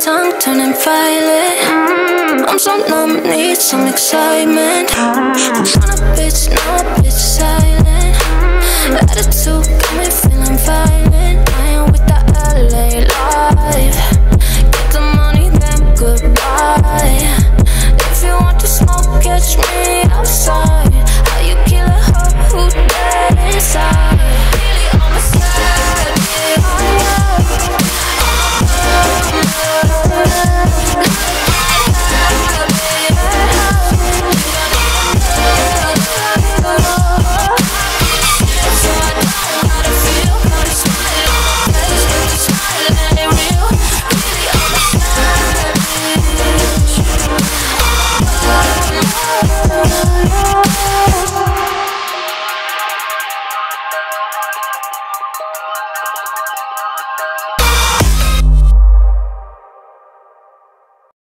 Tongue turning violent. I'm so numb, need some excitement. I'm tryna bitch, no a bitch silent. Attitude got me feeling violent.